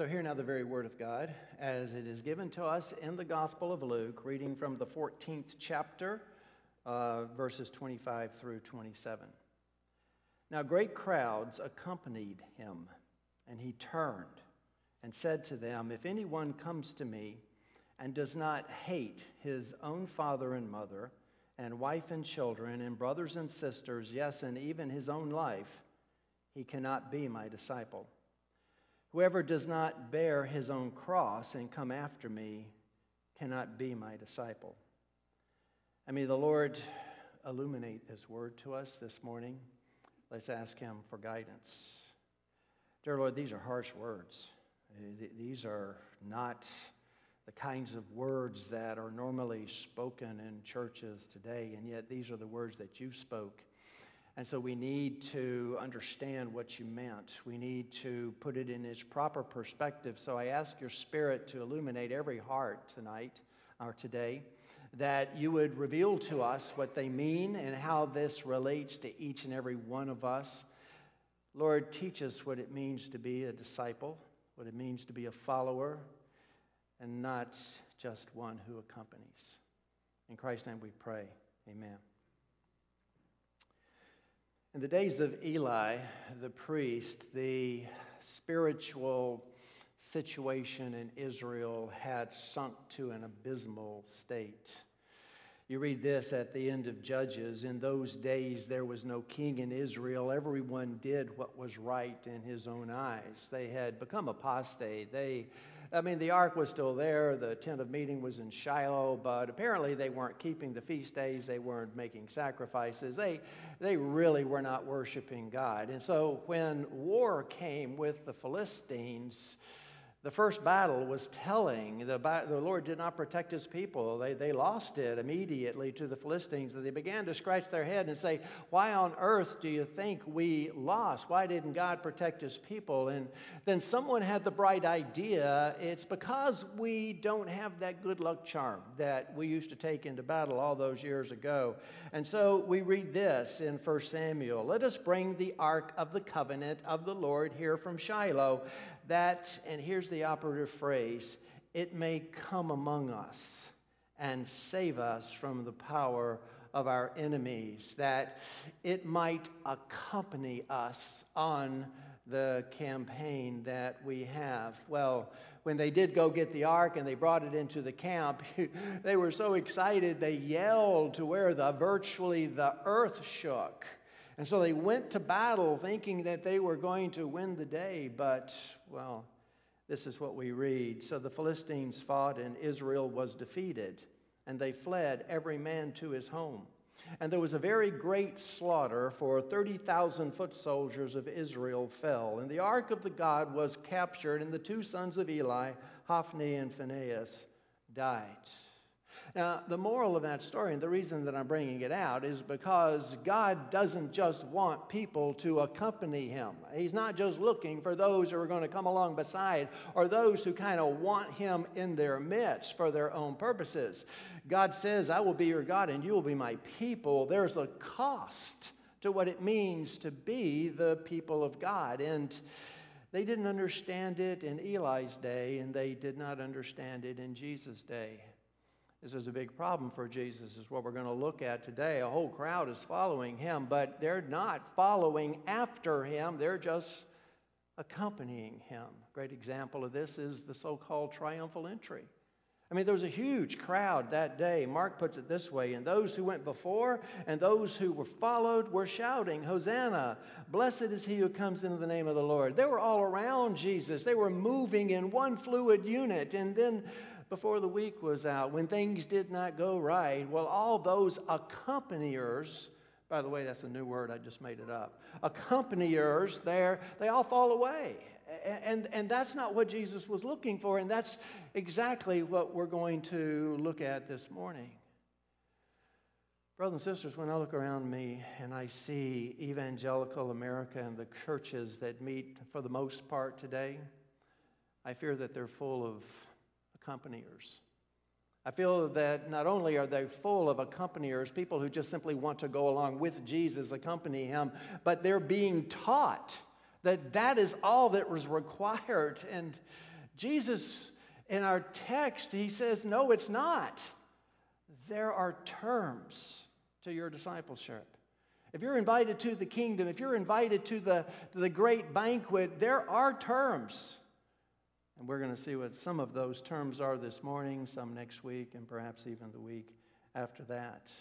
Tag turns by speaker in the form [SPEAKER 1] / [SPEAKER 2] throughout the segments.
[SPEAKER 1] So, hear now the very word of God as it is given to us in the Gospel of Luke, reading from the 14th chapter, uh, verses 25 through 27. Now, great crowds accompanied him, and he turned and said to them, If anyone comes to me and does not hate his own father and mother, and wife and children, and brothers and sisters, yes, and even his own life, he cannot be my disciple. Whoever does not bear his own cross and come after me cannot be my disciple. I mean, the Lord illuminate his word to us this morning. Let's ask him for guidance. Dear Lord, these are harsh words. Eh, these are not the kinds of words that are normally spoken in churches today, and yet these are the words that you spoke and so we need to understand what you meant. We need to put it in its proper perspective. So I ask your spirit to illuminate every heart tonight or today, that you would reveal to us what they mean and how this relates to each and every one of us. Lord, teach us what it means to be a disciple, what it means to be a follower, and not just one who accompanies. In Christ's name we pray. Amen. In the days of Eli, the priest, the spiritual situation in Israel had sunk to an abysmal state. You read this at the end of Judges. In those days, there was no king in Israel. Everyone did what was right in his own eyes. They had become apostate. They I mean, the ark was still there, the tent of meeting was in Shiloh, but apparently they weren't keeping the feast days, they weren't making sacrifices. They, they really were not worshiping God. And so when war came with the Philistines, the first battle was telling. The, the Lord did not protect his people. They, they lost it immediately to the Philistines. And they began to scratch their head and say, Why on earth do you think we lost? Why didn't God protect his people? And then someone had the bright idea it's because we don't have that good luck charm that we used to take into battle all those years ago. And so we read this in 1 Samuel Let us bring the ark of the covenant of the Lord here from Shiloh that, and here's the operative phrase, it may come among us and save us from the power of our enemies, that it might accompany us on the campaign that we have. Well, when they did go get the ark and they brought it into the camp, they were so excited they yelled to where the virtually the earth shook. And so they went to battle thinking that they were going to win the day, but, well, this is what we read. So the Philistines fought, and Israel was defeated, and they fled, every man to his home. And there was a very great slaughter, for 30,000 foot soldiers of Israel fell. And the ark of the God was captured, and the two sons of Eli, Hophni and Phinehas, died. Now, the moral of that story, and the reason that I'm bringing it out, is because God doesn't just want people to accompany Him. He's not just looking for those who are going to come along beside or those who kind of want Him in their midst for their own purposes. God says, I will be your God and you will be my people. There's a cost to what it means to be the people of God. And they didn't understand it in Eli's day, and they did not understand it in Jesus' day. This is a big problem for Jesus, is what we're going to look at today. A whole crowd is following him, but they're not following after him, they're just accompanying him. Great example of this is the so called triumphal entry. I mean, there was a huge crowd that day. Mark puts it this way And those who went before and those who were followed were shouting, Hosanna! Blessed is he who comes into the name of the Lord. They were all around Jesus. They were moving in one fluid unit. And then before the week was out, when things did not go right, well, all those accompaniers, by the way, that's a new word, I just made it up. Accompaniers there, they all fall away. And, and that's not what Jesus was looking for, and that's exactly what we're going to look at this morning. Brothers and sisters, when I look around me and I see evangelical America and the churches that meet for the most part today, I fear that they're full of accompaniers. I feel that not only are they full of accompaniers, people who just simply want to go along with Jesus, accompany him, but they're being taught that that is all that was required. And Jesus, in our text, he says, no, it's not. There are terms to your discipleship. If you're invited to the kingdom, if you're invited to the, to the great banquet, there are terms. And we're going to see what some of those terms are this morning, some next week, and perhaps even the week after that.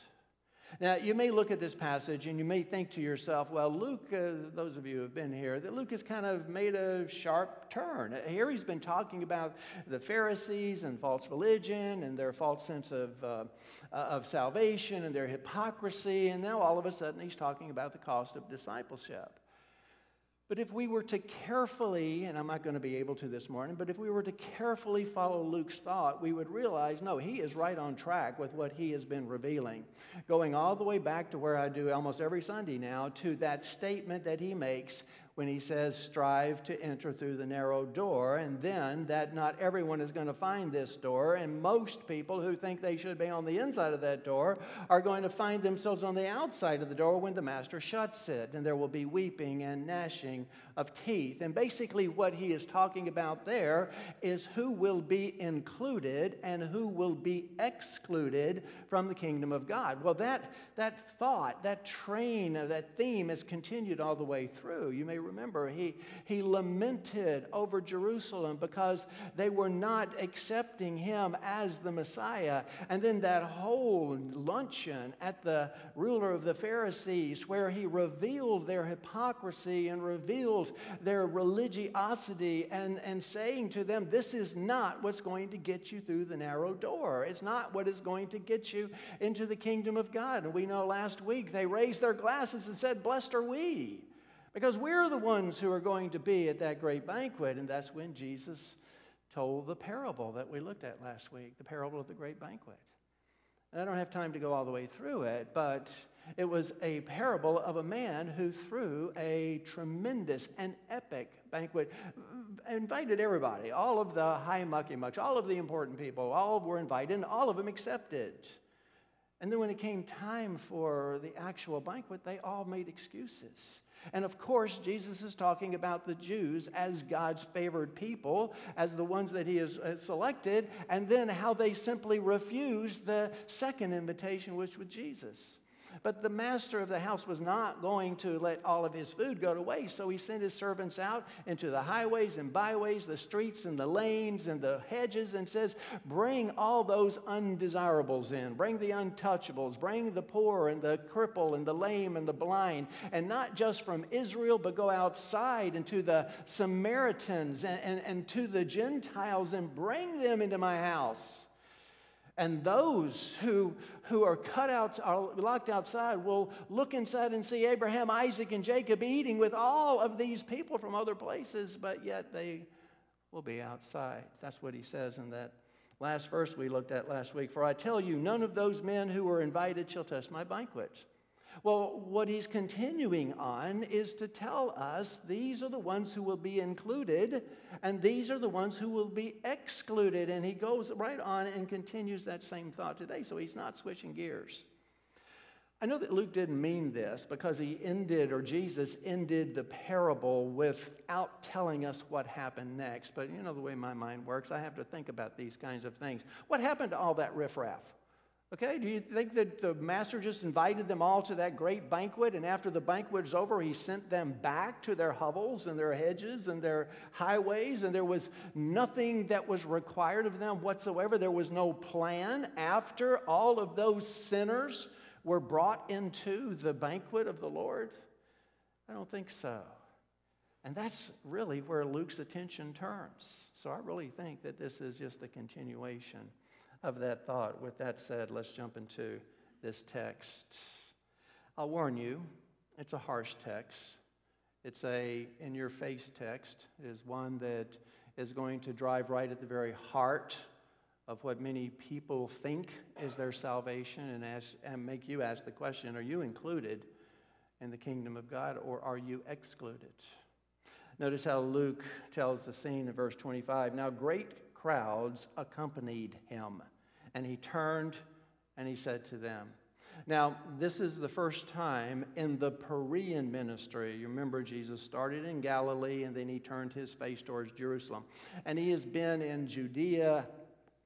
[SPEAKER 1] Now, you may look at this passage and you may think to yourself, well, Luke, uh, those of you who have been here, that Luke has kind of made a sharp turn. Here he's been talking about the Pharisees and false religion and their false sense of, uh, uh, of salvation and their hypocrisy, and now all of a sudden he's talking about the cost of discipleship. But if we were to carefully, and I'm not going to be able to this morning, but if we were to carefully follow Luke's thought, we would realize no, he is right on track with what he has been revealing. Going all the way back to where I do almost every Sunday now, to that statement that he makes when he says, strive to enter through the narrow door, and then that not everyone is going to find this door, and most people who think they should be on the inside of that door are going to find themselves on the outside of the door when the master shuts it, and there will be weeping and gnashing of teeth. And basically, what he is talking about there is who will be included and who will be excluded from the kingdom of God. Well, that, that thought, that train, uh, that theme has continued all the way through. You may remember he, he lamented over Jerusalem because they were not accepting him as the Messiah. And then that whole luncheon at the ruler of the Pharisees, where he revealed their hypocrisy and revealed their religiosity and, and saying to them, This is not what's going to get you through the narrow door. It's not what is going to get you into the kingdom of God. And we know last week they raised their glasses and said, Blessed are we, because we're the ones who are going to be at that great banquet. And that's when Jesus told the parable that we looked at last week, the parable of the great banquet. And I don't have time to go all the way through it, but it was a parable of a man who threw a tremendous and epic banquet, invited everybody, all of the high mucky mucks, all of the important people, all were invited, and all of them accepted. And then when it came time for the actual banquet, they all made excuses. And of course, Jesus is talking about the Jews as God's favored people, as the ones that he has uh, selected, and then how they simply refused the second invitation, which was Jesus. But the master of the house was not going to let all of his food go to waste, so he sent his servants out into the highways and byways, the streets and the lanes and the hedges, and says, Bring all those undesirables in. Bring the untouchables. Bring the poor and the cripple and the lame and the blind. And not just from Israel, but go outside into the Samaritans and, and, and to the Gentiles and bring them into my house. And those who, who are cut out, are locked outside, will look inside and see Abraham, Isaac, and Jacob eating with all of these people from other places, but yet they will be outside. That's what he says in that last verse we looked at last week. For I tell you, none of those men who were invited shall touch my banquet. Well, what he's continuing on is to tell us these are the ones who will be included, and these are the ones who will be excluded. And he goes right on and continues that same thought today. So he's not switching gears. I know that Luke didn't mean this because he ended, or Jesus ended the parable without telling us what happened next. But you know the way my mind works, I have to think about these kinds of things. What happened to all that riffraff? Okay, do you think that the master just invited them all to that great banquet, and after the banquet was over, he sent them back to their hovels and their hedges and their highways, and there was nothing that was required of them whatsoever? There was no plan after all of those sinners were brought into the banquet of the Lord? I don't think so. And that's really where Luke's attention turns. So I really think that this is just a continuation of that thought. With that said, let's jump into this text. I'll warn you, it's a harsh text. It's a in your face text. It is one that is going to drive right at the very heart of what many people think is their salvation and, ask, and make you ask the question are you included in the kingdom of God or are you excluded? Notice how Luke tells the scene in verse 25. Now, great crowds accompanied him. And he turned and he said to them, Now, this is the first time in the Perean ministry. You remember Jesus started in Galilee and then he turned his face towards Jerusalem. And he has been in Judea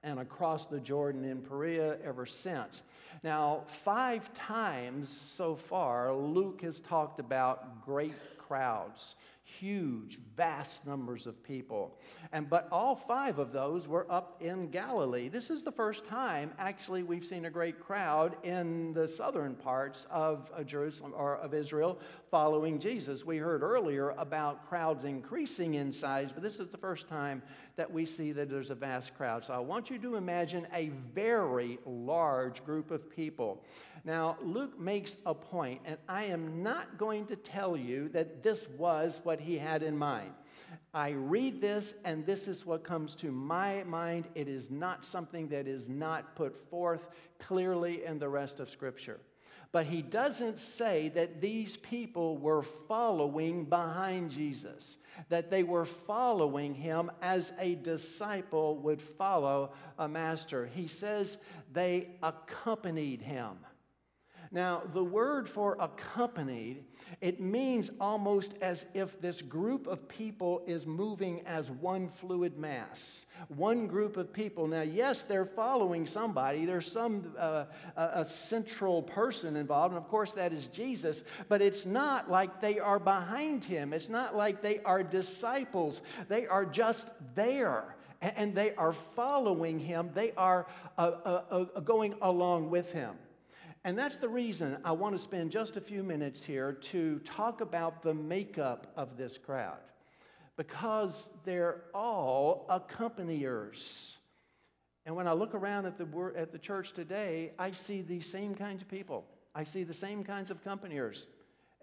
[SPEAKER 1] and across the Jordan in Perea ever since. Now, five times so far, Luke has talked about great crowds huge, vast numbers of people. And but all five of those were up in Galilee. This is the first time actually we've seen a great crowd in the southern parts of uh, Jerusalem or of Israel following Jesus. We heard earlier about crowds increasing in size, but this is the first time that we see that there's a vast crowd. So I want you to imagine a very large group of people. Now, Luke makes a point, and I am not going to tell you that this was what he had in mind. I read this, and this is what comes to my mind. It is not something that is not put forth clearly in the rest of Scripture. But he doesn't say that these people were following behind Jesus, that they were following him as a disciple would follow a master. He says they accompanied him. Now, the word for accompanied, it means almost as if this group of people is moving as one fluid mass, one group of people. Now, yes, they're following somebody. There's some uh, a central person involved, and of course that is Jesus. But it's not like they are behind him. It's not like they are disciples. They are just there and they are following him. They are uh, uh, uh, going along with him. And that's the reason I want to spend just a few minutes here to talk about the makeup of this crowd. Because they're all accompaniers. And when I look around at the, at the church today, I see these same kinds of people. I see the same kinds of accompaniers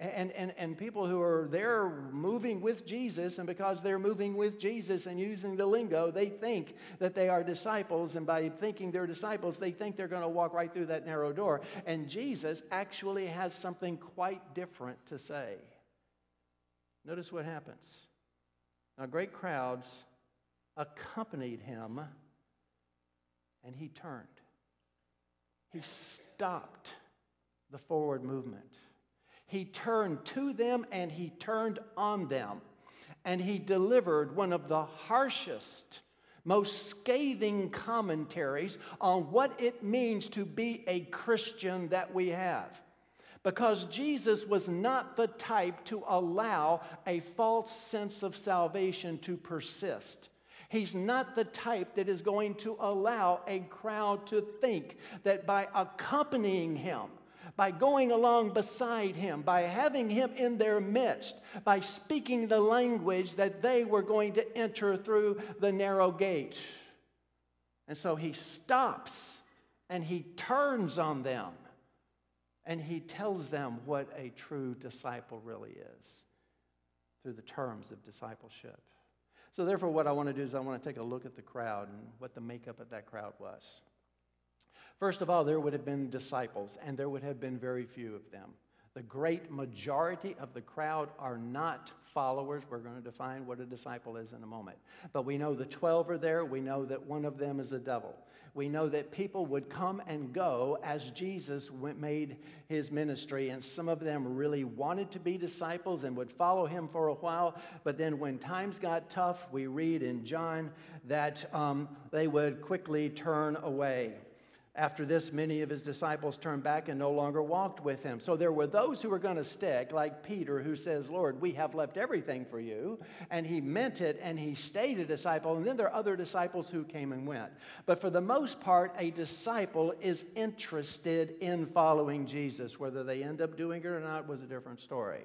[SPEAKER 1] and, and, and people who are there moving with Jesus, and because they're moving with Jesus and using the lingo, they think that they are disciples, and by thinking they're disciples, they think they're going to walk right through that narrow door. And Jesus actually has something quite different to say. Notice what happens. Now, great crowds accompanied him, and he turned. He stopped the forward movement. He turned to them and he turned on them. And he delivered one of the harshest, most scathing commentaries on what it means to be a Christian that we have. Because Jesus was not the type to allow a false sense of salvation to persist. He's not the type that is going to allow a crowd to think that by accompanying him, by going along beside him, by having him in their midst, by speaking the language that they were going to enter through the narrow gate. And so he stops and he turns on them and he tells them what a true disciple really is through the terms of discipleship. So, therefore, what I want to do is I want to take a look at the crowd and what the makeup of that crowd was. First of all, there would have been disciples, and there would have been very few of them. The great majority of the crowd are not followers. We're going to define what a disciple is in a moment. But we know the 12 are there. We know that one of them is the devil. We know that people would come and go as Jesus made his ministry, and some of them really wanted to be disciples and would follow him for a while. But then, when times got tough, we read in John that um, they would quickly turn away. After this, many of his disciples turned back and no longer walked with him. So there were those who were going to stick, like Peter, who says, Lord, we have left everything for you. And he meant it and he stayed a disciple. And then there are other disciples who came and went. But for the most part, a disciple is interested in following Jesus. Whether they end up doing it or not was a different story.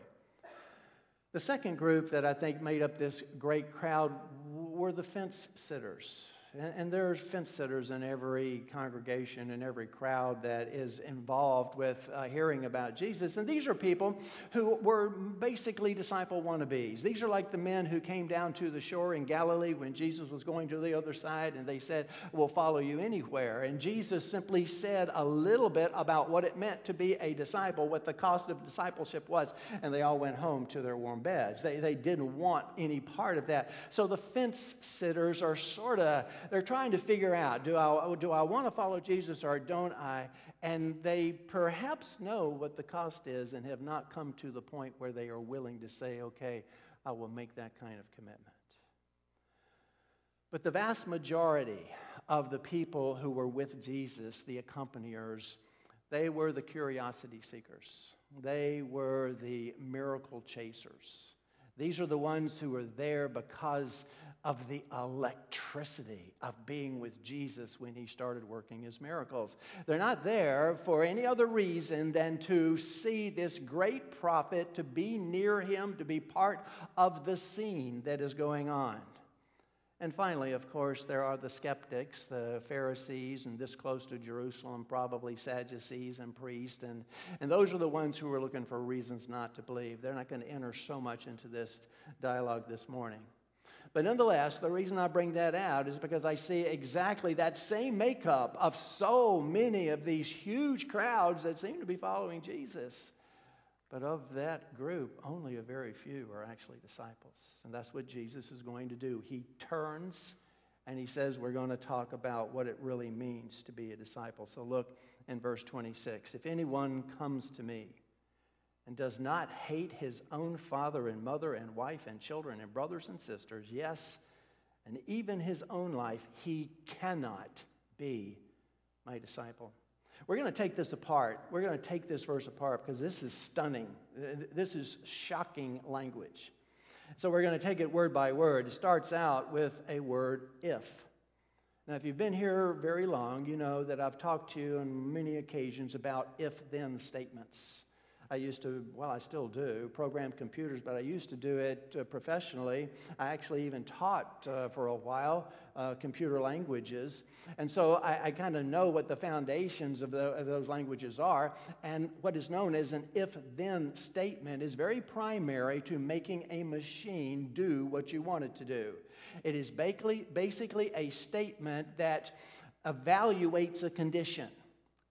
[SPEAKER 1] The second group that I think made up this great crowd were the fence sitters. And, and there's fence sitters in every congregation and every crowd that is involved with uh, hearing about Jesus. And these are people who were basically disciple wannabes. These are like the men who came down to the shore in Galilee when Jesus was going to the other side and they said, We'll follow you anywhere. And Jesus simply said a little bit about what it meant to be a disciple, what the cost of discipleship was, and they all went home to their warm beds. They, they didn't want any part of that. So the fence sitters are sort of they're trying to figure out do I, do I want to follow Jesus or don't I? And they perhaps know what the cost is and have not come to the point where they are willing to say, okay, I will make that kind of commitment. But the vast majority of the people who were with Jesus, the accompaniers, they were the curiosity seekers. They were the miracle chasers. These are the ones who were there because of the electricity of being with Jesus when he started working his miracles. They're not there for any other reason than to see this great prophet, to be near him, to be part of the scene that is going on. And finally, of course, there are the skeptics, the Pharisees, and this close to Jerusalem, probably Sadducees and priests. And, and those are the ones who are looking for reasons not to believe. They're not going to enter so much into this dialogue this morning. But nonetheless, the reason I bring that out is because I see exactly that same makeup of so many of these huge crowds that seem to be following Jesus. But of that group, only a very few are actually disciples. And that's what Jesus is going to do. He turns and he says, We're going to talk about what it really means to be a disciple. So look in verse 26. If anyone comes to me and does not hate his own father and mother and wife and children and brothers and sisters, yes, and even his own life, he cannot be my disciple. We're going to take this apart. We're going to take this verse apart because this is stunning. This is shocking language. So we're going to take it word by word. It starts out with a word if. Now, if you've been here very long, you know that I've talked to you on many occasions about if then statements. I used to, well, I still do, program computers, but I used to do it uh, professionally. I actually even taught uh, for a while uh, computer languages. And so I, I kind of know what the foundations of, the, of, those languages are. And what is known as an if then statement is very primary to making a machine do what you want it to do. It is basically, basically a statement that evaluates a condition.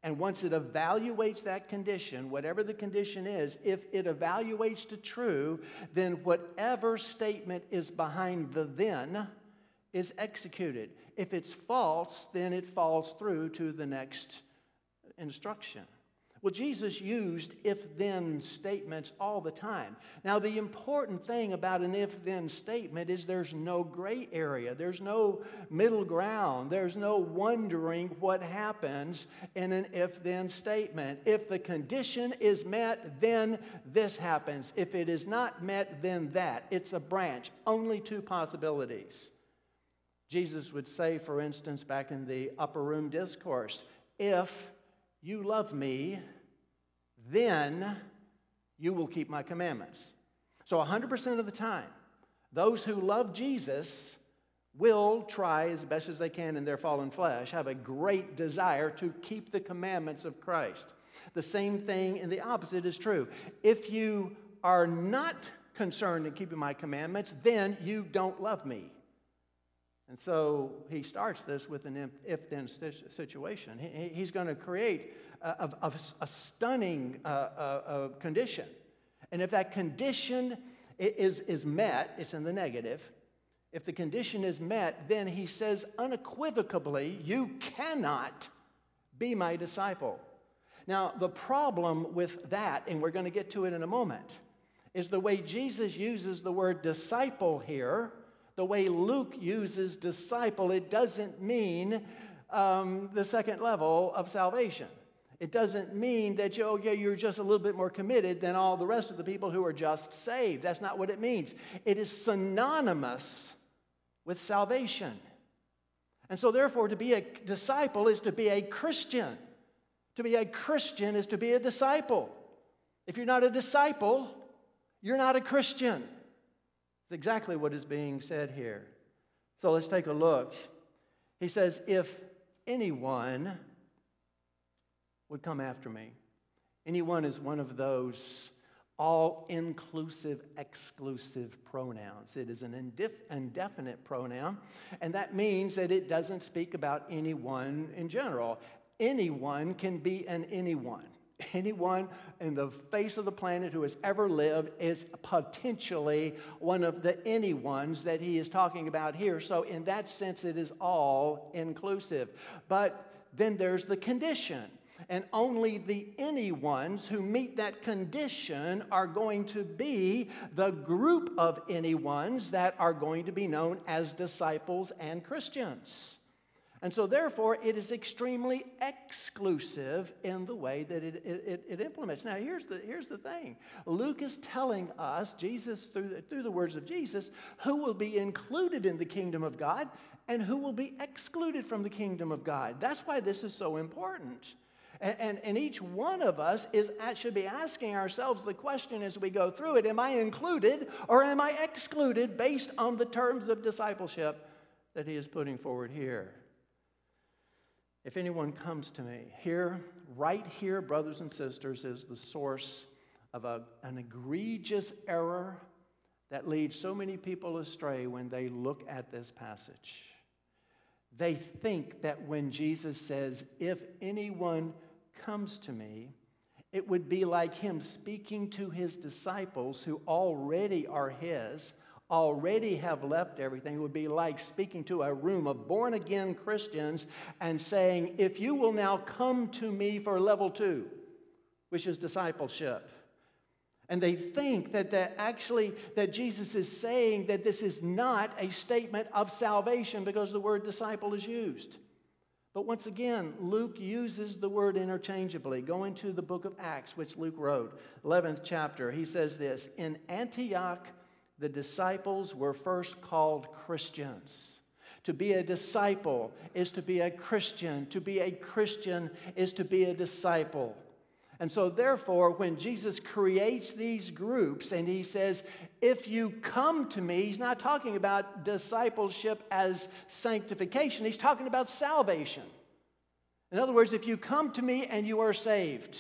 [SPEAKER 1] And once it evaluates that condition, whatever the condition is, if it evaluates to true, then whatever statement is behind the then is executed. If it's false, then it falls through to the next instruction. Well, Jesus used if then statements all the time. Now, the important thing about an if then statement is there's no gray area, there's no middle ground, there's no wondering what happens in an if then statement. If the condition is met, then this happens. If it is not met, then that. It's a branch, only two possibilities. Jesus would say, for instance, back in the upper room discourse, if you love me, then you will keep my commandments. So 100% of the time, those who love Jesus will try as best as they can in their fallen flesh, have a great desire to keep the commandments of Christ. The same thing in the opposite is true. If you are not concerned in keeping my commandments, then you don't love me. And so he starts this with an if then situation. he's going to create a, a, a stunning uh, uh, condition. And if that condition is, is met, it's in the negative. If the condition is met, then he says unequivocally, You cannot be my disciple. Now, the problem with that, and we're going to get to it in a moment, is the way Jesus uses the word disciple here the way Luke uses disciple, it doesn't mean um, the second level of salvation. It doesn't mean that you, oh, yeah, you're just a little bit more committed than all the rest of the people who are just saved. That's not what it means. It is synonymous with salvation. And so, therefore, to be a disciple is to be a Christian. To be a Christian is to be a disciple. If you're not a disciple, you're not a Christian. It's exactly what is being said here. So let's take a look. He says, If anyone would come after me, anyone is one of those all inclusive, exclusive pronouns. It is an indefinite pronoun, and that means that it doesn't speak about anyone in general. Anyone can be an anyone. Anyone in the face of the planet who has ever lived is potentially one of the anyones that he is talking about here. So, in that sense, it is all inclusive. But then there's the condition. And only the anyones who meet that condition are going to be the group of anyones that are going to be known as disciples and Christians. And so, therefore, it is extremely exclusive in the way that it, it, it, implements. Now, here's the, here's the thing Luke is telling us, Jesus, through the, through the words of Jesus, who will be included in the kingdom of God and who will be excluded from the kingdom of God. That's why this is so important. And, and, and, each one of us is, should be asking ourselves the question as we go through it Am I included or am I excluded based on the terms of discipleship that he is putting forward here? If anyone comes to me, here, right here, brothers and sisters, is the source of a, an egregious error that leads so many people astray when they look at this passage. They think that when Jesus says, If anyone comes to me, it would be like him speaking to his disciples who already are his already have left everything. It would be like speaking to a room of born again Christians and saying, If you will now come to me for level two, which is discipleship. And they think that, that actually that Jesus is saying that this is not a statement of salvation because the word disciple is used. But once again, Luke uses the word interchangeably. Go into the book of Acts, which Luke wrote, 11th chapter. He says this In Antioch, the disciples were first called Christians. To be a disciple is to be a Christian. To be a Christian is to be a disciple. And so, therefore, when Jesus creates these groups and he says, If you come to me, he's not talking about discipleship as sanctification, he's talking about salvation. In other words, if you come to me and you are saved,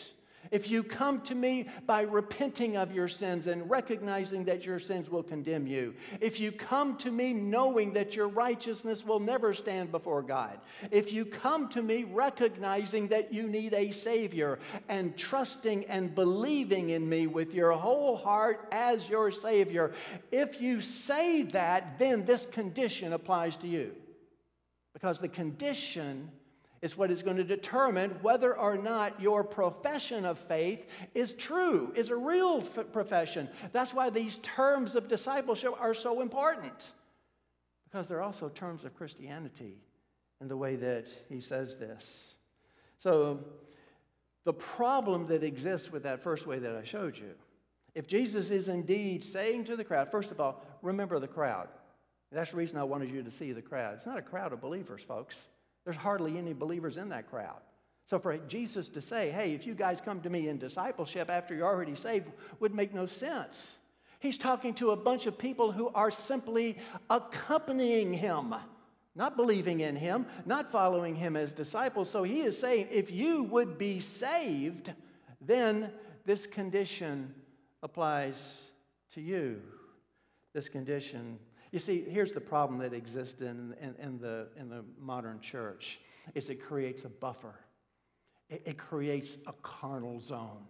[SPEAKER 1] if you come to me by repenting of your sins and recognizing that your sins will condemn you, if you come to me knowing that your righteousness will never stand before God, if you come to me recognizing that you need a Savior and trusting and believing in me with your whole heart as your Savior, if you say that, then this condition applies to you. Because the condition is what is going to determine whether or not your profession of faith is true, is a real f- profession. That's why these terms of discipleship are so important, because they're also terms of Christianity in the way that he says this. So, the problem that exists with that first way that I showed you, if Jesus is indeed saying to the crowd, first of all, remember the crowd. That's the reason I wanted you to see the crowd. It's not a crowd of believers, folks. There's hardly any believers in that crowd. So for Jesus to say, hey, if you guys come to me in discipleship after you're already saved, would make no sense. He's talking to a bunch of people who are simply accompanying him, not believing in him, not following him as disciples. So he is saying, if you would be saved, then this condition applies to you. This condition you see, here's the problem that exists in, in, in, the, in the modern church is it creates a buffer. It, it creates a carnal zone.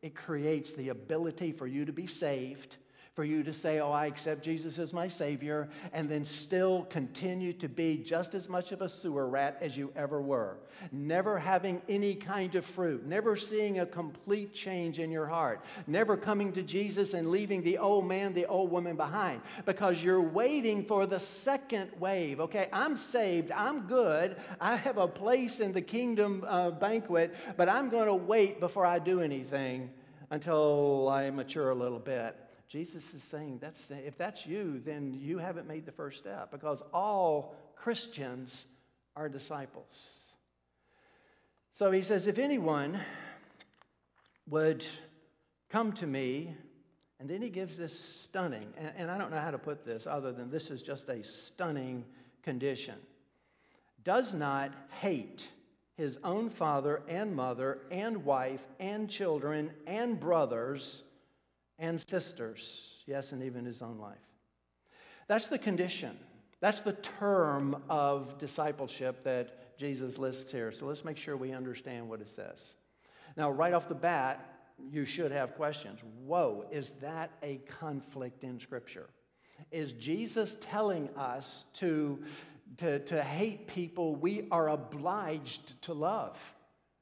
[SPEAKER 1] It creates the ability for you to be saved for you to say, Oh, I accept Jesus as my Savior, and then still continue to be just as much of a sewer rat as you ever were. Never having any kind of fruit, never seeing a complete change in your heart, never coming to Jesus and leaving the old man, the old woman behind, because you're waiting for the second wave. Okay, I'm saved, I'm good, I have a place in the kingdom uh, banquet, but I'm going to wait before I do anything until I mature a little bit. Jesus is saying that's if that's you, then you haven't made the first step because all Christians are disciples. So he says, if anyone would come to me, and then he gives this stunning, and, and I don't know how to put this other than this is just a stunning condition, does not hate his own father and mother and wife and children and brothers and sisters, yes, and even his own life. That's the condition. That's the term of discipleship that Jesus lists here. So let's make sure we understand what it says. Now, right off the bat, you should have questions. Whoa, is that a conflict in Scripture? Is Jesus telling us to, to, to hate people we are obliged to love?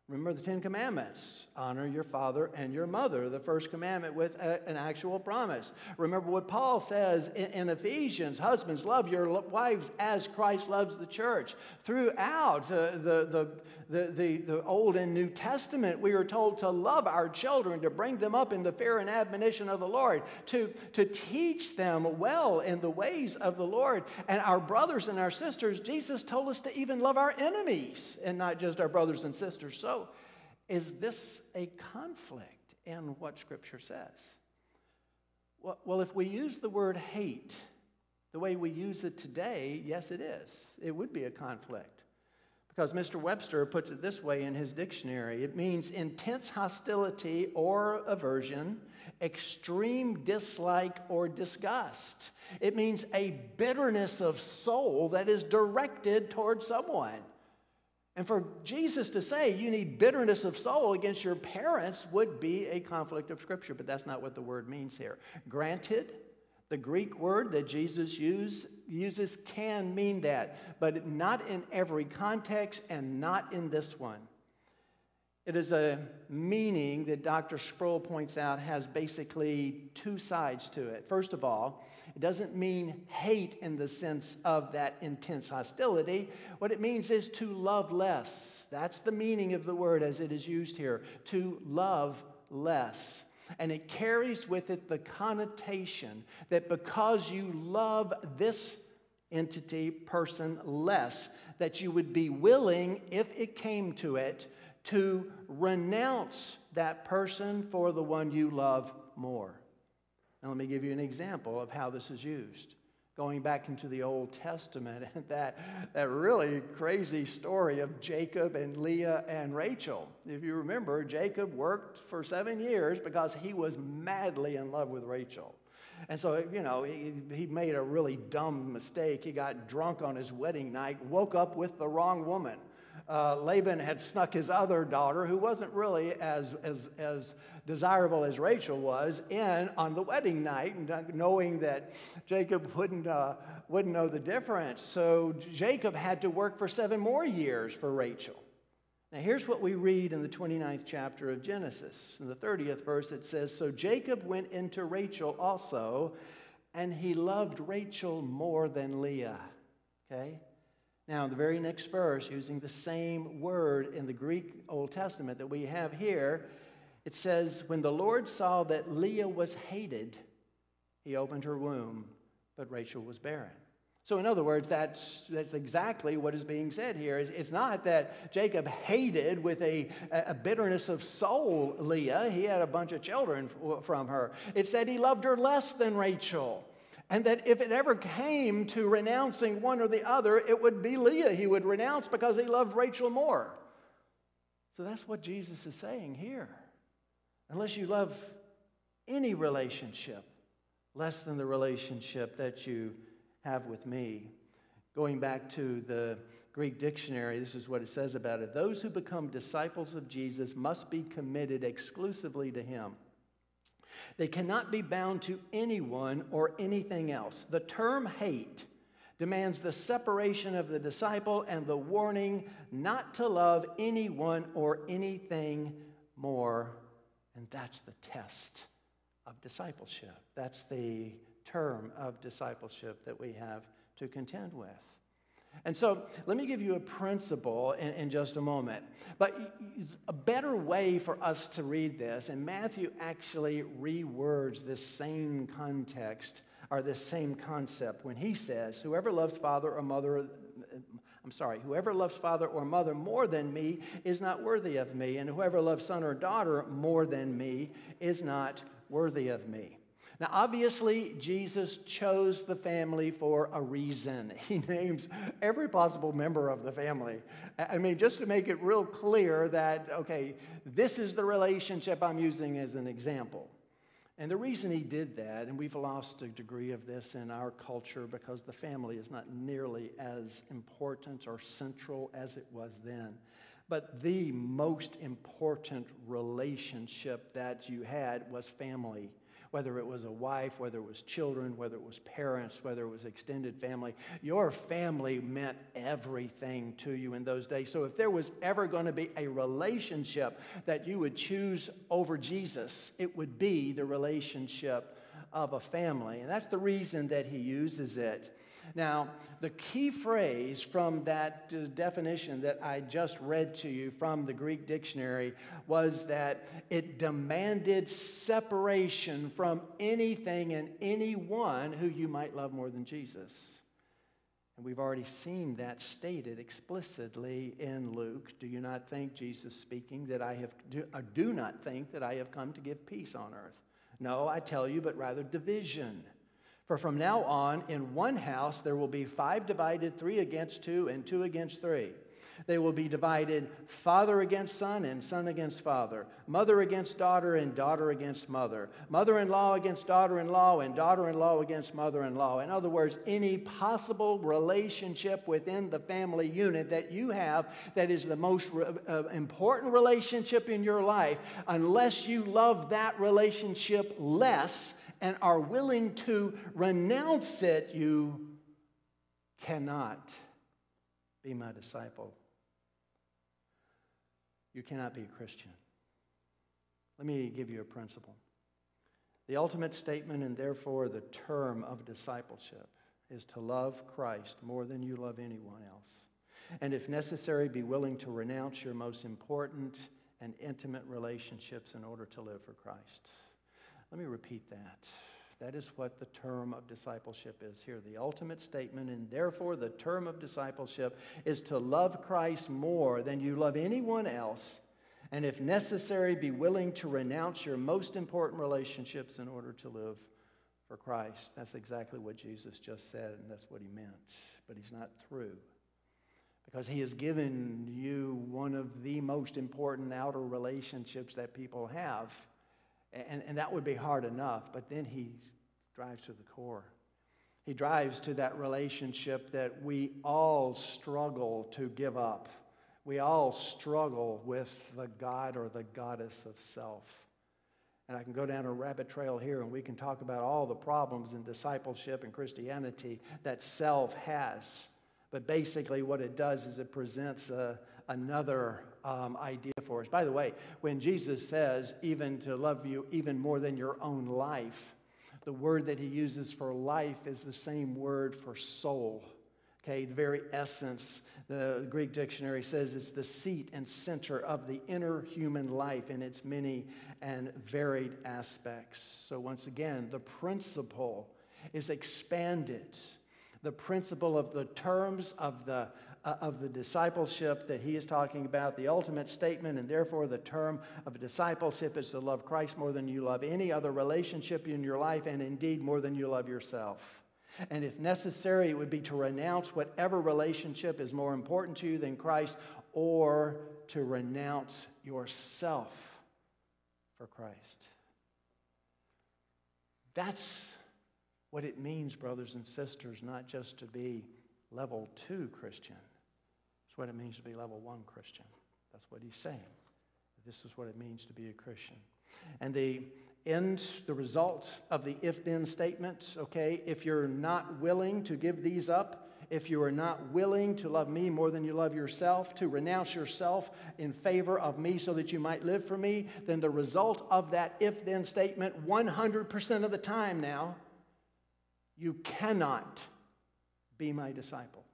[SPEAKER 1] Remember the Ten Commandments honor your father and your mother, the first commandment with a, an actual promise. Remember what Paul says in, in, Ephesians husbands, love your wives as Christ loves the church. Throughout the, the, the, the, the Old and New Testament, we are told to love our children, to bring them up in the fear and admonition of the Lord, to, to teach them well in the ways of the Lord. And our brothers and our sisters, Jesus told us to even love our enemies and not just our brothers and sisters. So, is this a conflict in what Scripture says? Well, if we use the word hate the way we use it today, yes, it is. It would be a conflict. Because Mr. Webster puts it this way in his dictionary it means intense hostility or aversion, extreme dislike or disgust. It means a bitterness of soul that is directed toward someone. And for Jesus to say you need bitterness of soul against your parents would be a conflict of Scripture, but that's not what the word means here. Granted, the Greek word that Jesus use, uses can mean that, but not in every context and not in this one. It is a meaning that Dr. Sproul points out has basically two sides to it. First of all, it doesn't mean hate in the sense of that intense hostility. What it means is to love less. That's the meaning of the word as it is used here to love less. And it carries with it the connotation that because you love this entity, person less, that you would be willing, if it came to it, to renounce that person for the one you love more. Now, let me give you an example of how this is used. Going back into the Old Testament, that, that really crazy story of Jacob and Leah and Rachel. If you remember, Jacob worked for seven years because he was madly in love with Rachel. And so, you know, he, he made a really dumb mistake. He got drunk on his wedding night, woke up with the wrong woman uh, Laban had snuck his other daughter, who wasn't really as, as, as desirable as Rachel was, in on the wedding night, knowing that Jacob wouldn't, uh, wouldn't know the difference. So Jacob had to work for seven more years for Rachel. Now, here's what we read in the 29th chapter of Genesis. In the 30th verse, it says So Jacob went into Rachel also, and he loved Rachel more than Leah. Okay? Now, the very next verse, using the same word in the Greek Old Testament that we have here, it says, When the Lord saw that Leah was hated, he opened her womb, but Rachel was barren. So, in other words, that's, that's exactly what is being said here. It's not that Jacob hated with a, a bitterness of soul Leah. He had a bunch of children from her. It's that he loved her less than Rachel. And that if it ever came to renouncing one or the other, it would be Leah he would renounce because he loved Rachel more. So that's what Jesus is saying here. Unless you love any relationship less than the relationship that you have with me. Going back to the Greek dictionary, this is what it says about it. Those who become disciples of Jesus must be committed exclusively to him. They cannot be bound to anyone or anything else. The term hate demands the separation of the disciple and the warning not to love anyone or anything more. And that's the test of discipleship. That's the term of discipleship that we have to contend with. And so let me give you a principle in, in, just a moment. But a better way for us to read this, and Matthew actually rewords this same context or this same concept when he says, Whoever loves father or mother, I'm sorry, whoever loves father or mother more than me is not worthy of me, and whoever loves son or daughter more than me is not worthy of me. Now, obviously, Jesus chose the family for a reason. He names every possible member of the family. I mean, just to make it real clear that, okay, this is the relationship I'm using as an example. And the reason he did that, and we've lost a degree of this in our culture because the family is not nearly as important or central as it was then. But the most important relationship that you had was family whether it was a wife, whether it was children, whether it was parents, whether it was extended family. Your family meant everything to you in those days. So if there was ever going to be a relationship that you would choose over Jesus, it would be the relationship of a family. And that's the reason that he uses it. Now, the key phrase from that uh, definition that I just read to you from the Greek dictionary was that it demanded separation from anything and anyone who you might love more than Jesus. And we've already seen that stated explicitly in Luke. Do you not think, Jesus speaking, that I have, do, do not think that I have come to give peace on earth? No, I tell you, but rather division. For from now on, in one house there will be five divided, three against two, and two against three. They will be divided father against son and son against father, mother against daughter and daughter against mother, mother in law against daughter in law, and daughter in law against mother in law. In other words, any possible relationship within the family unit that you have that is the most re- uh, important relationship in your life, unless you love that relationship less, and are willing to renounce it, you cannot be my disciple. You cannot be a Christian. Let me give you a principle. The ultimate statement and therefore the term of discipleship is to love Christ more than you love anyone else. And if necessary, be willing to renounce your most important and intimate relationships in order to live for Christ. Let me repeat that. That is what the term of discipleship is here. The ultimate statement, and therefore the term of discipleship is to love Christ more than you love anyone else, and if necessary, be willing to renounce your most important relationships in order to live for Christ. That's exactly what Jesus just said, and that's what he meant. But he's not through. Because he has given you one of the most important outer relationships that people have and, and that would be hard enough, but then he drives to the core. He drives to that relationship that we all struggle to give up. We all struggle with the God or the goddess of self. And I can go down a rabbit trail here and we can talk about all the problems in discipleship and Christianity that self has. But basically, what it does is it presents a, another um, idea for us. By the way, when Jesus says, even to love you even more than your own life, the word that he uses for life is the same word for soul. Okay, the very essence, the Greek dictionary says it's the seat and center of the inner human life in its many and varied aspects. So, once again, the principle is expanded. The principle of the terms of the Uh, of the discipleship that he is talking about, the ultimate statement, and therefore the term of discipleship is to love Christ more than you love any other relationship in your life, and indeed more than you love yourself. And if necessary, it would be to renounce whatever relationship is more important to you than Christ, or to renounce yourself for Christ. That's what it means, brothers and sisters, not just to be level two Christian. What it means to be level one Christian. That's what he's saying. This is what it means to be a Christian. And the end, the result of the if then statement, okay, if you're not willing to give these up, if you are not willing to love me more than you love yourself, to renounce yourself in favor of me so that you might live for me, then the result of that if then statement, 100% of the time now, you cannot be my disciple.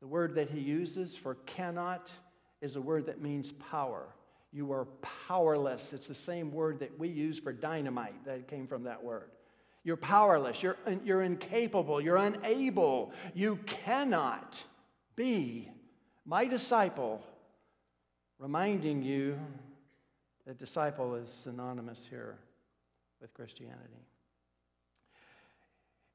[SPEAKER 1] The word that he uses for cannot is a word that means power. You are powerless. It's the same word that we use for dynamite that came from that word. You're powerless. You're, you're incapable. You're unable. You cannot be my disciple, reminding you that disciple is synonymous here with Christianity.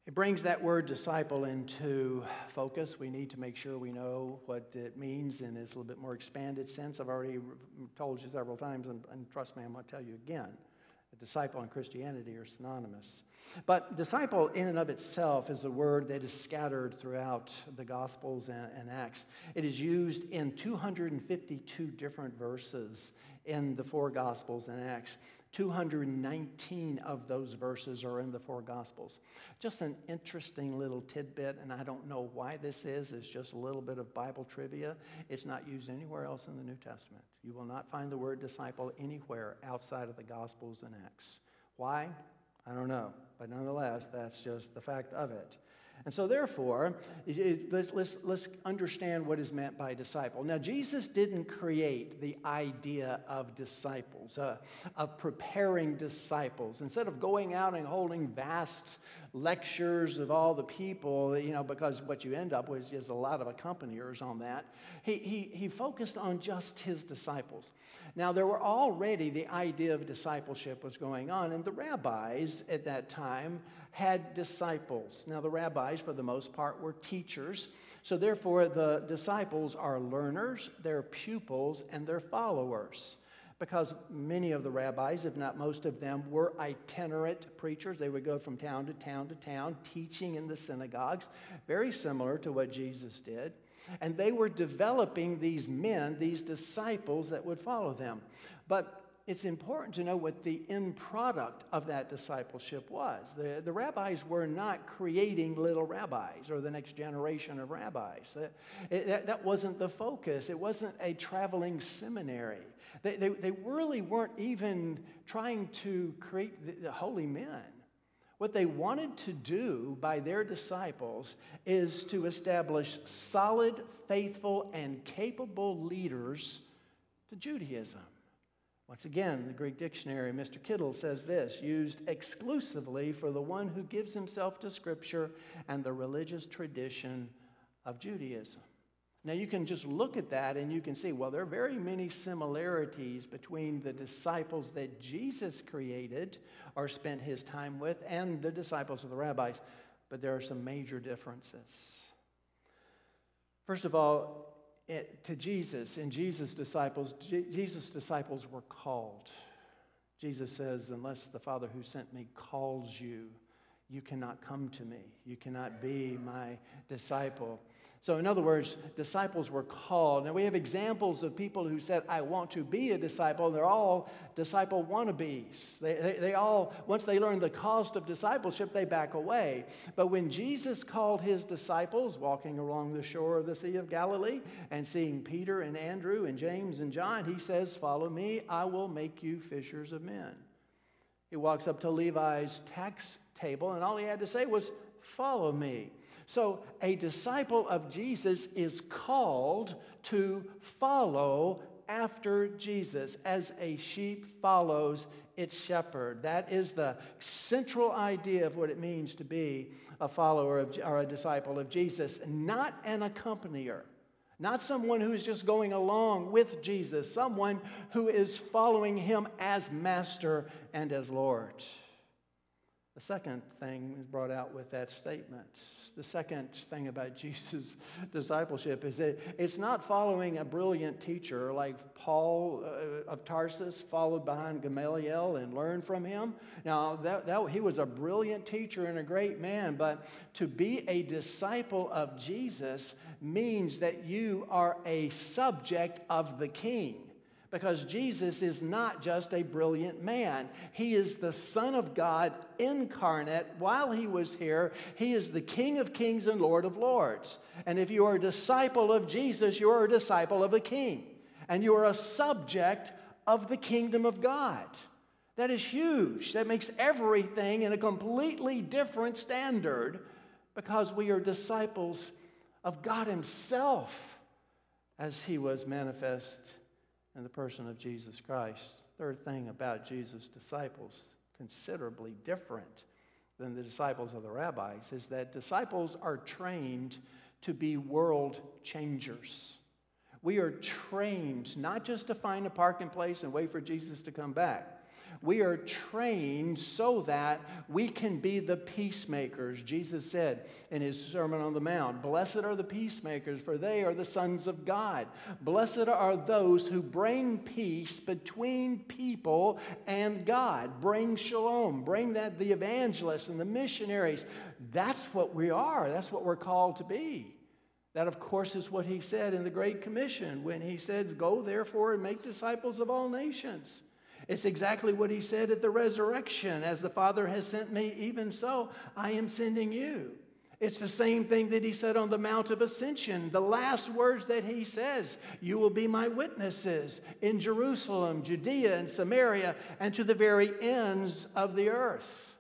[SPEAKER 1] It brings that word disciple into focus. We need to make sure we know what it means in its a little bit more expanded sense. I've already told you several times, and, and trust me, I'm going to tell you again. A disciple and Christianity are synonymous. But disciple, in and of itself, is a word that is scattered throughout the Gospels and, and, Acts. It is used in 252 different verses in the four Gospels and Acts. 219 of those verses are in the four Gospels. Just an interesting little tidbit, and I don't know why this is. It's just a little bit of Bible trivia. It's not used anywhere else in the New Testament. You will not find the word disciple anywhere outside of the Gospels and Acts. Why? I don't know. But nonetheless, that's just the fact of it. And so, therefore, it, let's, let's, let's understand what is meant by disciple. Now, Jesus didn't create the idea of disciples, uh, of preparing disciples. Instead of going out and holding vast lectures of all the people, you know, because what you end up with is a lot of accompaniers on that, he, he, he focused on just his disciples. Now, there were already the idea of discipleship was going on, and the rabbis at that time had disciples. Now, the rabbis, for the most part, were teachers. So, therefore, the disciples are learners, they're pupils, and they're followers. Because many of the rabbis, if not most of them, were itinerant preachers. They would go from town to town to town, teaching in the synagogues, very similar to what Jesus did. And they were developing these men, these disciples that would follow them. But it's important to know what the end product of that discipleship was. The, the rabbis were not creating little rabbis or the next generation of rabbis. That, it, that, that, wasn't the focus. It wasn't a traveling seminary. They, they, they really weren't even trying to create the, the holy men. What they wanted to do by their disciples is to establish solid, faithful, and capable leaders to Judaism. Once again, the Greek dictionary, Mr. Kittel says this used exclusively for the one who gives himself to Scripture and the religious tradition of Judaism. Now, you can just look at that and you can see, well, there are very many similarities between the disciples that Jesus created or spent his time with and the disciples of the rabbis, but there are some major differences. First of all, it, to Jesus and Jesus' disciples, Jesus' disciples were called. Jesus says, Unless the Father who sent me calls you, you cannot come to me. You cannot be my disciple. So, in other words, disciples were called. Now, we have examples of people who said, I want to be a disciple. They're all disciple wannabes. They, they, they, all, once they learn the cost of discipleship, they back away. But when Jesus called his disciples, walking along the shore of the Sea of Galilee and seeing Peter and Andrew and James and John, he says, Follow me, I will make you fishers of men. He walks up to Levi's tax table, and all he had to say was, Follow me. So, a disciple of Jesus is called to follow after Jesus as a sheep follows its shepherd. That is the central idea of what it means to be a follower of, or a disciple of Jesus, not an accompanier. Not someone who's just going along with Jesus, someone who is following him as master and as Lord. The second thing is brought out with that statement. The second thing about Jesus' discipleship is that it's not following a brilliant teacher like Paul uh, of Tarsus followed behind Gamaliel and learned from him. Now, that, that, he was a brilliant teacher and a great man, but to be a disciple of Jesus means that you are a subject of the king because Jesus is not just a brilliant man. He is the Son of God incarnate while he was here. He is the King of kings and Lord of lords. And if you are a disciple of Jesus, you are a disciple of a king, and you are a subject of the kingdom of God. That is huge. That makes everything in a completely different standard because we are disciples of God Himself as He was manifest in the person of Jesus Christ. Third thing about Jesus' disciples, considerably different than the disciples of the rabbis, is that disciples are trained to be world changers. We are trained not just to find a parking place and wait for Jesus to come back. We are trained so that we can be the peacemakers. Jesus said in his Sermon on the Mount, Blessed are the peacemakers, for they are the sons of God. Blessed are those who bring peace between people and God. Bring shalom. Bring that the evangelists and the missionaries. That's what we are. That's what we're called to be. That, of course, is what he said in the Great Commission when he said, Go therefore and make disciples of all nations. It's exactly what he said at the resurrection As the Father has sent me, even so I am sending you. It's the same thing that he said on the Mount of Ascension. The last words that he says, You will be my witnesses in Jerusalem, Judea, and Samaria, and to the very ends of the earth.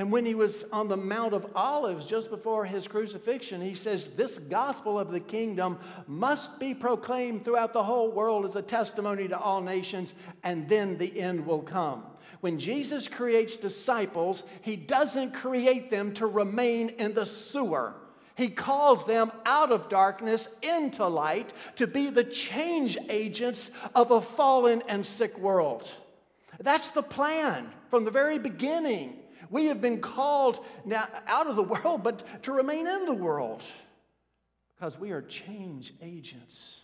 [SPEAKER 1] And when he was on the Mount of Olives just before his crucifixion, he says, This gospel of the kingdom must be proclaimed throughout the whole world as a testimony to all nations, and then the end will come. When Jesus creates disciples, he doesn't create them to remain in the sewer. He calls them out of darkness into light to be the change agents of a fallen and sick world. That's the plan from the very beginning. We have been called now out of the world, but to remain in the world because we are change agents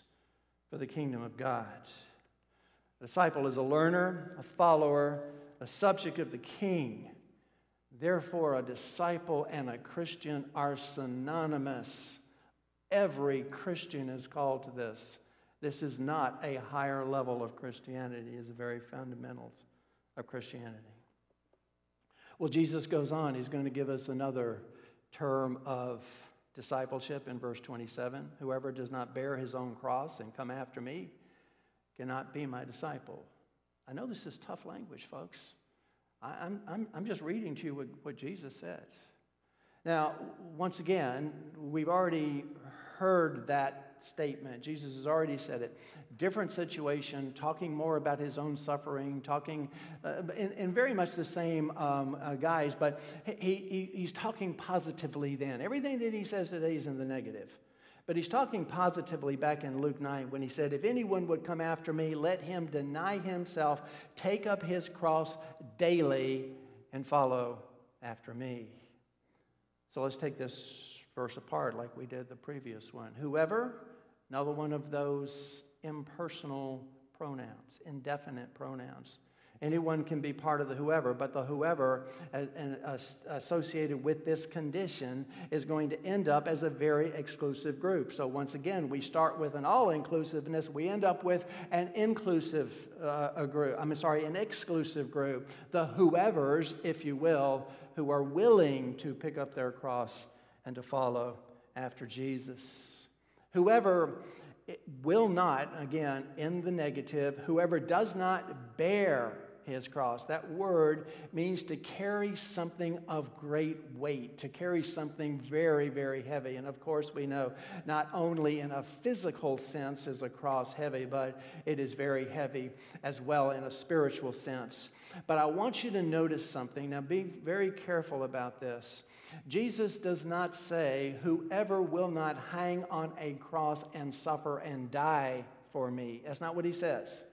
[SPEAKER 1] for the kingdom of God. A disciple is a learner, a follower, a subject of the king. Therefore, a disciple and a Christian are synonymous. Every Christian is called to this. This is not a higher level of Christianity, it is the very fundamentals of Christianity. Well, Jesus goes on. He's going to give us another term of discipleship in verse 27. Whoever does not bear his own cross and come after me cannot be my disciple. I know this is tough language, folks. I, am I'm, I'm just reading to you what, what Jesus said. Now, once again, we've already heard that statement. Jesus has already said it. Different situation, talking more about his own suffering, talking uh, in, in, very much the same um, uh, guise, but he, he, he's talking positively then. Everything that he says today is in the negative. But he's talking positively back in Luke 9 when he said, If anyone would come after me, let him deny himself, take up his cross daily, and follow after me. So let's take this verse apart like we did the previous one. Whoever, another one of those impersonal pronouns, indefinite pronouns. Anyone can be part of the whoever, but the whoever associated with this condition is going to end up as a very exclusive group. So, once again, we start with an all inclusiveness, we end up with an inclusive uh, group. I'm sorry, an exclusive group. The whoever's, if you will, who are willing to pick up their cross and to follow after Jesus. Whoever will not, again, in the negative, whoever does not bear his cross. That word means to carry something of great weight, to carry something very, very heavy. And of course, we know not only in a physical sense is a cross heavy, but it is very heavy as well in a spiritual sense. But I want you to notice something. Now, be very careful about this. Jesus does not say, Whoever will not hang on a cross and suffer and die for me. That's not what he says.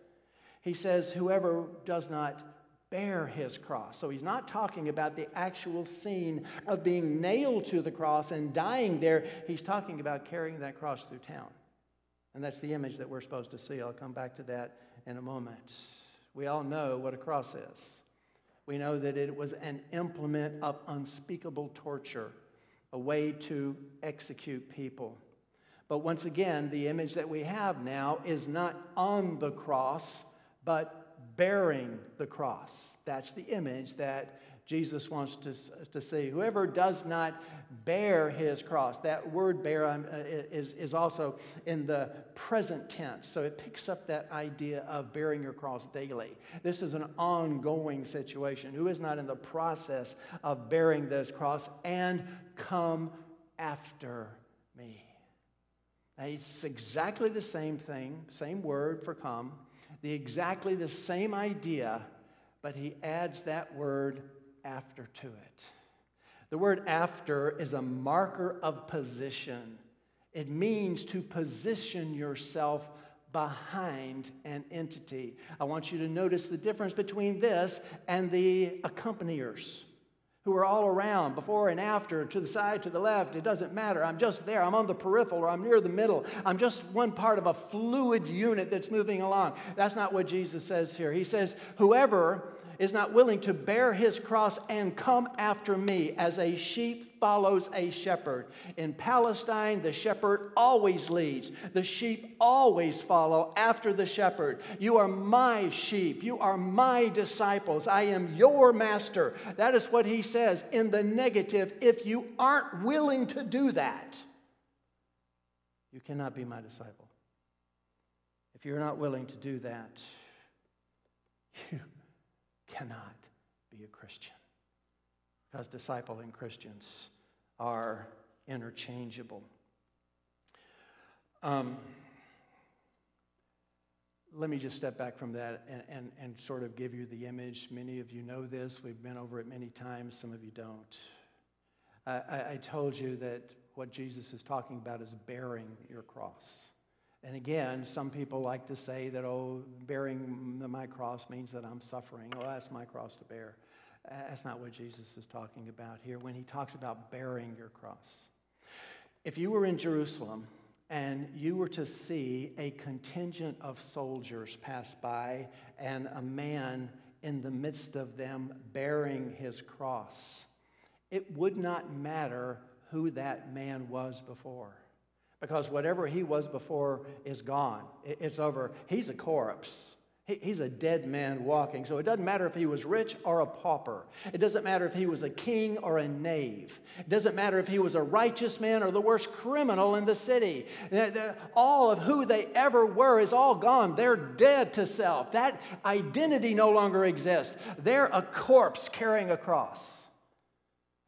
[SPEAKER 1] He says, Whoever does not bear his cross. So he's not talking about the actual scene of being nailed to the cross and dying there. He's talking about carrying that cross through town. And that's the image that we're supposed to see. I'll come back to that in a moment. We all know what a cross is. We know that it was an implement of unspeakable torture, a way to execute people. But once again, the image that we have now is not on the cross, but bearing the cross. That's the image that Jesus wants to, to see. Whoever does not bear his cross, that word bear um, uh, is, is also in the present tense. So it picks up that idea of bearing your cross daily. This is an ongoing situation. Who is not in the process of bearing this cross and come after me? Now, it's exactly the same thing, same word for come, the exactly the same idea, but he adds that word after to it. The word after is a marker of position. It means to position yourself behind an entity. I want you to notice the difference between this and the accompaniers who are all around, before and after, to the side, to the left. It doesn't matter. I'm just there. I'm on the peripheral or I'm near the middle. I'm just one part of a fluid unit that's moving along. That's not what Jesus says here. He says, Whoever is not willing to bear his cross and come after me as a sheep follows a shepherd. In Palestine, the shepherd always leads, the sheep always follow after the shepherd. You are my sheep, you are my disciples, I am your master. That is what he says in the negative. If you aren't willing to do that, you cannot be my disciple. If you're not willing to do that, you cannot be a Christian. Because discipling Christians are interchangeable. Um, let me just step back from that and, and, and sort of give you the image. Many of you know this. We've been over it many times. Some of you don't. I, I told you that what Jesus is talking about is bearing your cross. And again, some people like to say that, oh, bearing my cross means that I'm suffering. Oh, that's my cross to bear. Uh, that's not what Jesus is talking about here when he talks about bearing your cross. If you were in Jerusalem and you were to see a contingent of soldiers pass by and a man in the midst of them bearing his cross, it would not matter who that man was before because whatever he was before is gone. It's over. He's a corpse. He's a dead man walking. So it doesn't matter if he was rich or a pauper. It doesn't matter if he was a king or a knave. It doesn't matter if he was a righteous man or the worst criminal in the city. All of who they ever were is all gone. They're dead to self. That identity no longer exists. They're a corpse carrying a cross.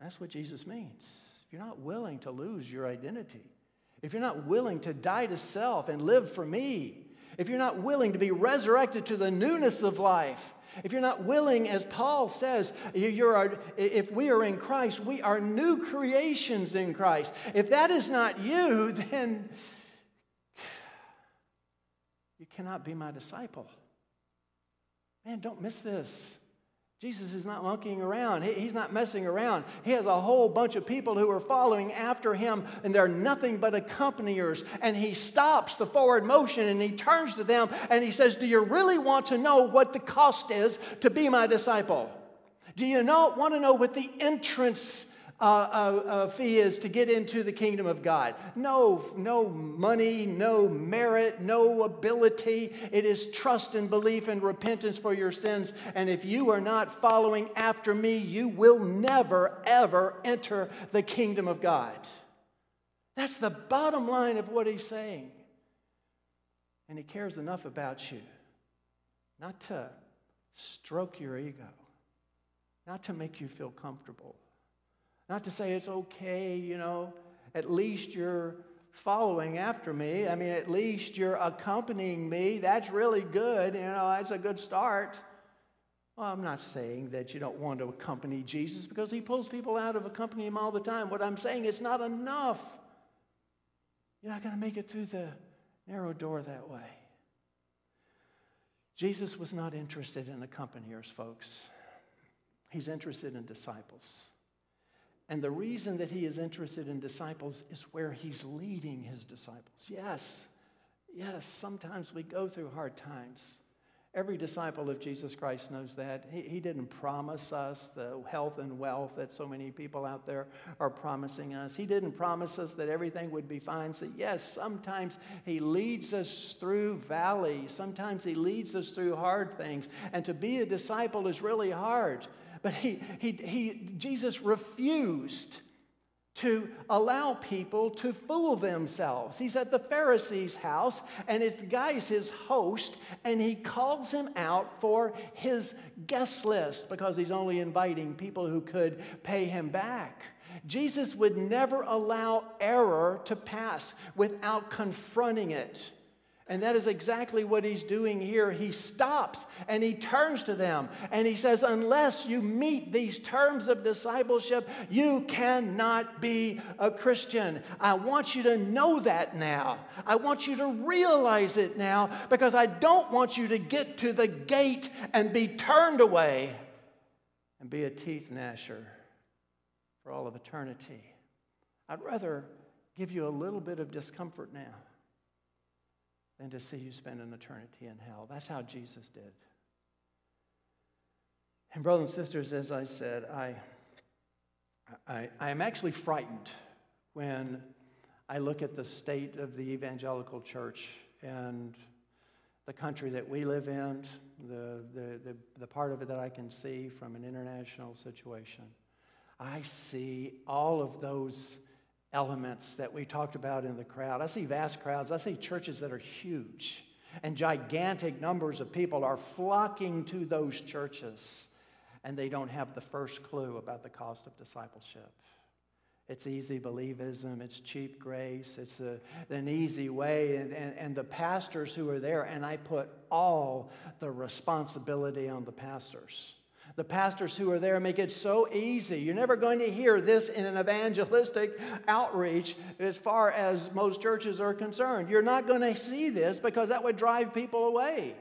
[SPEAKER 1] That's what Jesus means. You're not willing to lose your identity if you're not willing to die to self and live for me, if you're not willing to be resurrected to the newness of life, if you're not willing, as Paul says, you're, if we are in Christ, we are new creations in Christ. If that is not you, then you cannot be my disciple. Man, don't miss this. Jesus is not monkeying around. he's not messing around. He has a whole bunch of people who are following after him, and they're nothing but accompaniers. And he stops the forward motion and he turns to them and he says, Do you really want to know what the cost is to be my disciple? Do you know, want to know what the entrance uh, uh, uh, fee is to get into the kingdom of God. No, no money, no merit, no ability. It is trust and belief and repentance for your sins. And if you are not following after me, you will never, ever enter the kingdom of God. That's the bottom line of what he's saying. And he cares enough about you not to stroke your ego, not to make you feel comfortable not to say it's okay, you know, at least you're following after me. I mean, at least you're accompanying me. That's really good. You know, that's a good start. Well, I'm not saying that you don't want to accompany Jesus because he pulls people out of accompanying him all the time. What I'm saying it's not enough. You're not going to make it through the narrow door that way. Jesus was not interested in accompaniers, folks. He's interested in disciples. And the reason that he is interested in disciples is where he's leading his disciples. Yes, yes, sometimes we go through hard times. Every disciple of Jesus Christ knows that. He, he didn't promise us the health and wealth that so many people out there are promising us. He didn't promise us that everything would be fine. So, yes, sometimes He leads us through valleys, sometimes He leads us through hard things. And to be a disciple is really hard. But he, he, he, Jesus refused to allow people to fool themselves. He's at the Pharisee's house, and it's the guy's his host, and he calls him out for his guest list because he's only inviting people who could pay him back. Jesus would never allow error to pass without confronting it. And that is exactly what he's doing here. He stops and he turns to them and he says, Unless you meet these terms of discipleship, you cannot be a Christian. I want you to know that now. I want you to realize it now because I don't want you to get to the gate and be turned away and be a teeth gnasher for all of eternity. I'd rather give you a little bit of discomfort now than to see you spend an eternity in hell. That's how Jesus did. And, brothers and sisters, as I said, I, I, I am actually frightened when I look at the state of the evangelical church and the country that we live in, the, the, the, the part of it that I can see from an international situation. I see all of those elements that we talked about in the crowd. I see vast crowds. I see churches that are huge, and gigantic numbers of people are flocking to those churches, and they don't have the first clue about the cost of discipleship. It's easy believism, it's cheap grace, it's a, an easy way. And, and, and the pastors who are there, and I put all the responsibility on the pastors. The pastors who are there make it so easy. You're never going to hear this in an evangelistic outreach as far as most churches are concerned. You're not going to see this because that would drive people away.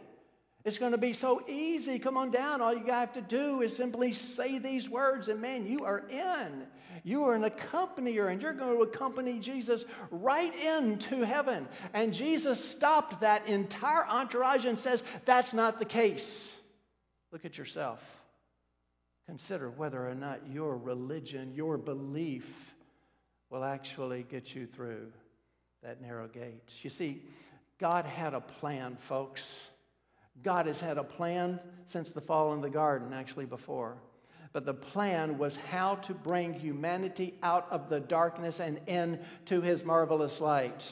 [SPEAKER 1] It's going to be so easy. Come on down. All you have to do is simply say these words, and man, you are in. You are an accompanier, and you're going to accompany Jesus right into heaven. And Jesus stopped that entire entourage and says, That's not the case. Look at yourself. Consider whether or not your religion, your belief, will actually get you through that narrow gate. You see, God had a plan, folks. God has had a plan since the fall in the garden, actually, before. But the plan was how to bring humanity out of the darkness and into his marvelous light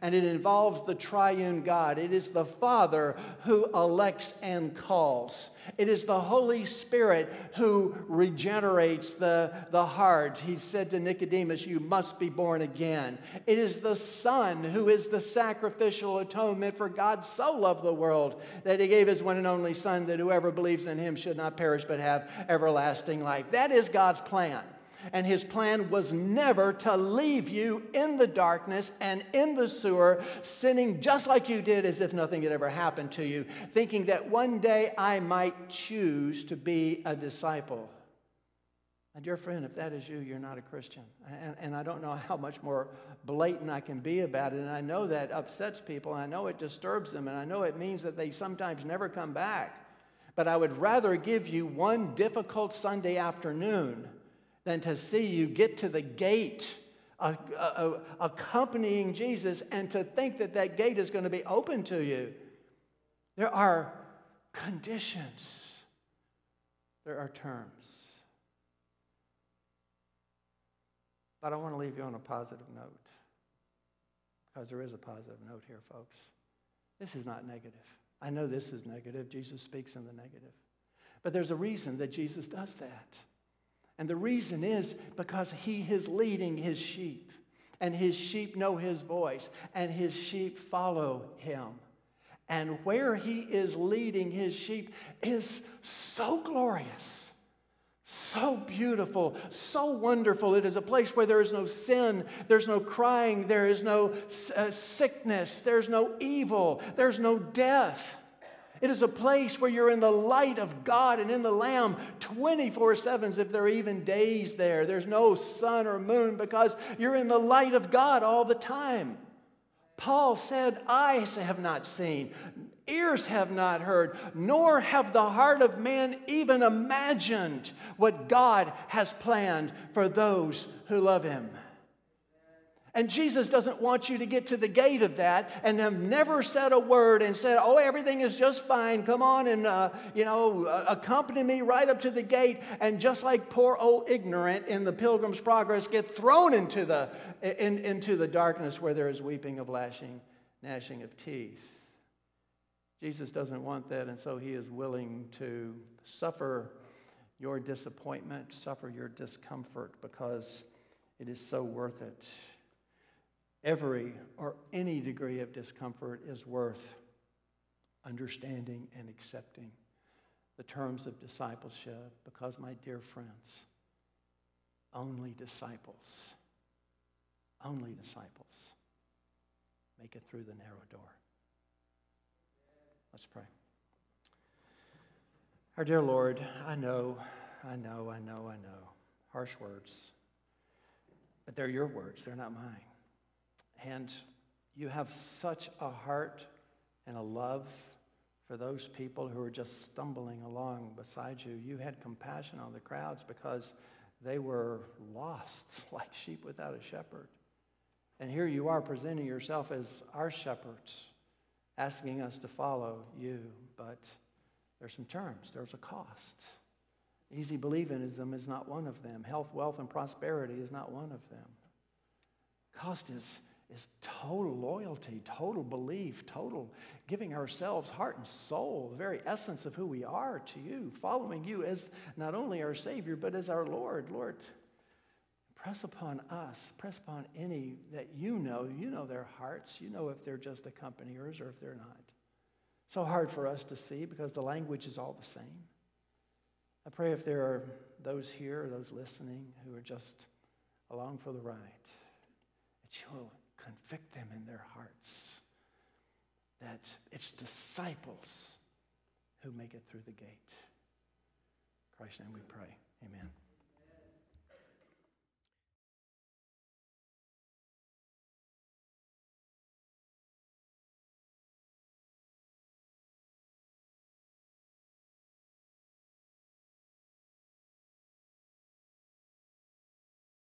[SPEAKER 1] and it involves the triune God. It is the Father who elects and calls. It is the Holy Spirit who regenerates the, the heart. He said to Nicodemus, You must be born again. It is the Son who is the sacrificial atonement for God so loved the world that he gave his one and only Son that whoever believes in him should not perish but have everlasting life. That is God's plan. And his plan was never to leave you in the darkness and in the sewer, sinning just like you did as if nothing had ever happened to you, thinking that one day I might choose to be a disciple. My dear friend, if that is you, you're not a Christian. And, and, I don't know how much more blatant I can be about it. And I know that upsets people, and I know it disturbs them, and I know it means that they sometimes never come back. But I would rather give you one difficult Sunday afternoon than to see you get to the gate accompanying Jesus and to think that that gate is going to be open to you. There are conditions, there are terms. But I want to leave you on a positive note because there is a positive note here, folks. This is not negative. I know this is negative. Jesus speaks in the negative. But there's a reason that Jesus does that. And the reason is because he is leading his sheep, and his sheep know his voice, and his sheep follow him. And where he is leading his sheep is so glorious, so beautiful, so wonderful. It is a place where there is no sin, there's no crying, there is no uh, sickness, there's no evil, there's no death. It is a place where you're in the light of God and in the Lamb 24 7 if there are even days there. There's no sun or moon because you're in the light of God all the time. Paul said, Eyes have not seen, ears have not heard, nor have the heart of man even imagined what God has planned for those who love him. And Jesus doesn't want you to get to the gate of that and have never said a word and said, Oh, everything is just fine. Come on and, uh, you know, uh, accompany me right up to the gate. And just like poor old ignorant in the Pilgrim's Progress, get thrown into the, in, into the darkness where there is weeping of lashing, gnashing of teeth. Jesus doesn't want that, and so he is willing to suffer your disappointment, suffer your discomfort because it is so worth it. Every or any degree of discomfort is worth understanding and accepting the terms of discipleship because, my dear friends, only disciples, only disciples make it through the narrow door. Let's pray. Our dear Lord, I know, I know, I know, I know. Harsh words. But they're your words, they're not mine. And you have such a heart and a love for those people who are just stumbling along beside you. You had compassion on the crowds because they were lost like sheep without a shepherd. And here you are presenting yourself as our shepherd, asking us to follow you. But there's some terms, there's a cost. Easy believism is not one of them. Health, wealth, and prosperity is not one of them. Cost is, is total loyalty, total belief, total giving ourselves heart and soul, the very essence of who we are to you, following you as not only our Savior, but as our Lord. Lord, press upon us, press upon any that you know. You know their hearts. You know if they're just accompaniers or if they're not. So hard for us to see because the language is all the same. I pray if there are those here, those listening, who are just along for the ride, that you will convict them in their hearts that it's disciples who make it through the gate. In Christ's name we pray. Amen.